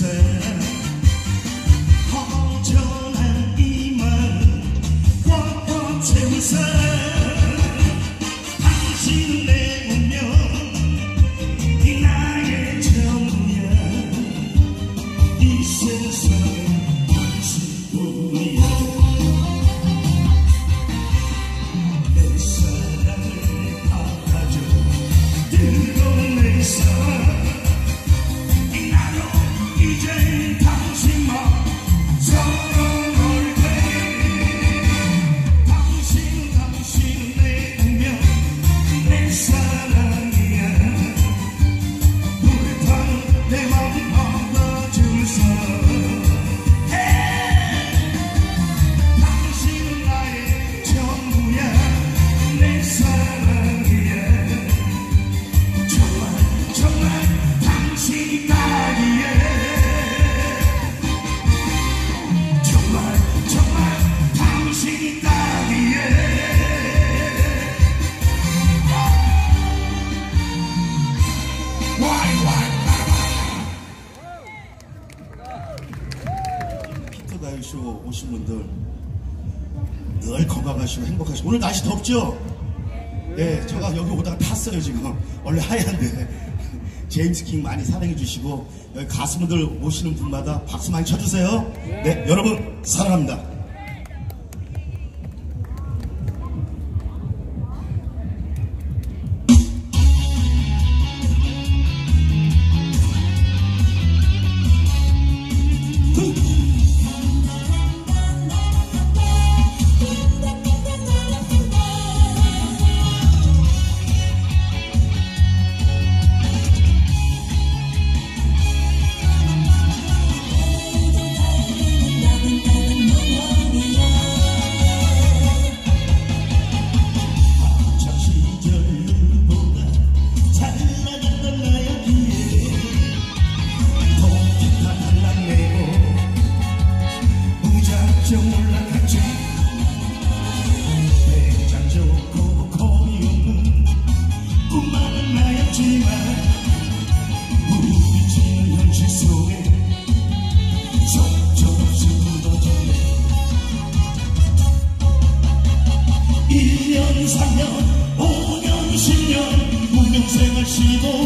say. 늘 건강하시고 행복하시고 오늘 날씨 덥죠? 예, 제가 여기 오다가 탔어요 지금. 원래 하얀데. 제임스 킹 많이 사랑해 주시고 여기 가수분들 오시는 분마다 박수 많이 쳐주세요. 네 여러분 사랑합니다 지고